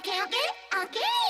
okay, okay, okay.